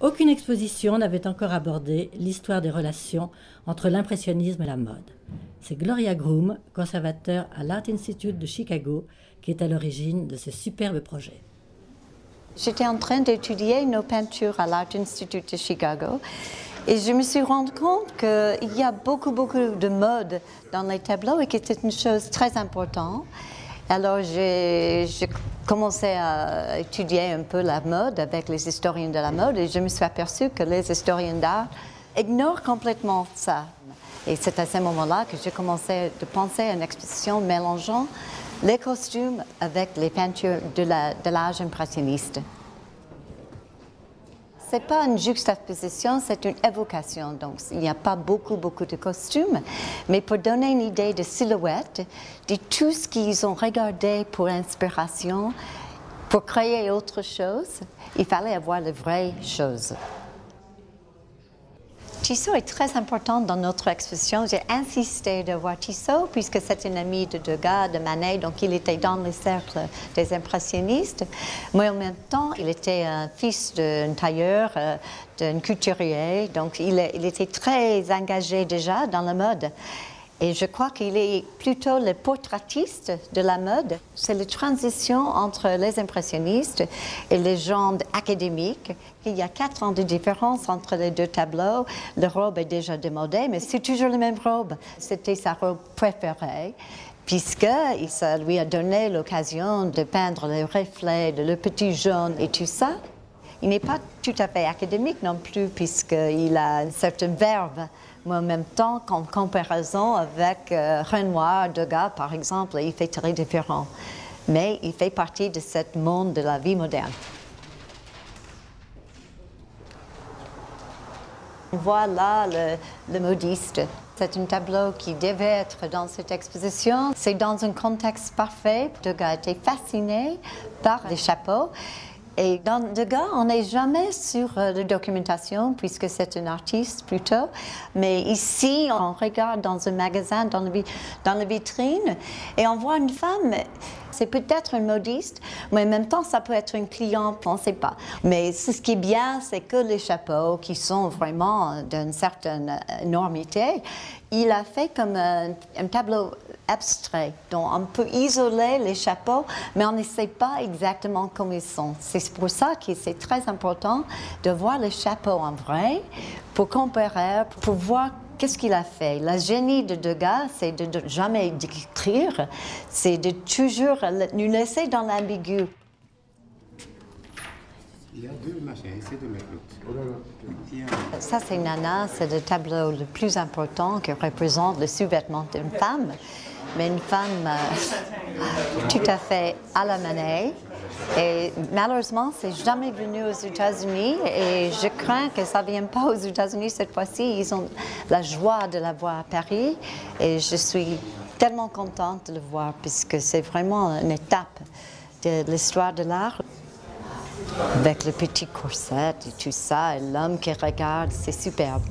Aucune exposition n'avait encore abordé l'histoire des relations entre l'impressionnisme et la mode. C'est Gloria Groom, conservateur à l'Art Institute de Chicago, qui est à l'origine de ce superbe projet. J'étais en train d'étudier nos peintures à l'Art Institute de Chicago et je me suis rendu compte qu'il y a beaucoup, beaucoup de mode dans les tableaux et que c'était une chose très importante. Alors j'ai commencé à étudier un peu la mode avec les historiens de la mode et je me suis aperçue que les historiens d'art ignorent complètement ça. Et c'est à ce moment-là que j'ai commencé à penser à une exposition mélangeant les costumes avec les peintures de l'âge impressionniste. Ce n'est pas une juxtaposition, c'est une évocation. Donc, il n'y a pas beaucoup, beaucoup de costumes, mais pour donner une idée de silhouette, de tout ce qu'ils ont regardé pour inspiration, pour créer autre chose, il fallait avoir les vraies choses. Tissot est très important dans notre exposition. J'ai insisté de voir Tissot puisque c'est un ami de Degas, de Manet, donc il était dans le cercle des impressionnistes. Mais en même temps, il était un fils d'un tailleur, euh, d'un couturier, donc il, il était très engagé déjà dans la mode. Et je crois qu'il est plutôt le portraitiste de la mode. C'est la transition entre les impressionnistes et les gens académiques. Il y a quatre ans de différence entre les deux tableaux. La robe est déjà démodée, mais c'est toujours la même robe. C'était sa robe préférée puisque ça lui a donné l'occasion de peindre les reflets de le petit jaune et tout ça. Il n'est pas tout à fait académique non plus, puisqu'il a une certaine verve mais en même temps, en comparaison avec euh, Renoir, Degas, par exemple, il fait très différent. Mais il fait partie de ce monde de la vie moderne. Voilà le, le modiste. C'est un tableau qui devait être dans cette exposition. C'est dans un contexte parfait. Degas était fasciné par les chapeaux. Et dans Degas, on n'est jamais sur euh, la documentation puisque c'est un artiste plutôt. Mais ici, on regarde dans un magasin, dans, dans la vitrine, et on voit une femme. C'est peut-être une modiste, mais en même temps, ça peut être une cliente, on ne sait pas. Mais ce qui est bien, c'est que les chapeaux, qui sont vraiment d'une certaine énormité, il a fait comme un tableau abstrait. Donc, on peut isoler les chapeaux, mais on ne sait pas exactement comment ils sont. C'est pour ça que c'est très important de voir les chapeaux en vrai pour comparer, pour voir qu'est-ce qu'il a fait. La génie de Degas, c'est de, ne jamais décrire, c'est de toujours nous laisser dans l'ambigu. Il y a deux machins, de Ça, c'est Nana, c'est le tableau le plus important qui représente le sous-vêtement d'une femme mais une femme euh, tout à fait à la manée. Et malheureusement, c'est jamais venu aux États-Unis et je crains que ça ne vienne pas aux États-Unis cette fois-ci. Ils ont la joie de la voir à Paris et je suis tellement contente de le voir puisque c'est vraiment une étape de l'histoire de l'art. Avec le petit corset et tout ça, et l'homme qui regarde, c'est superbe.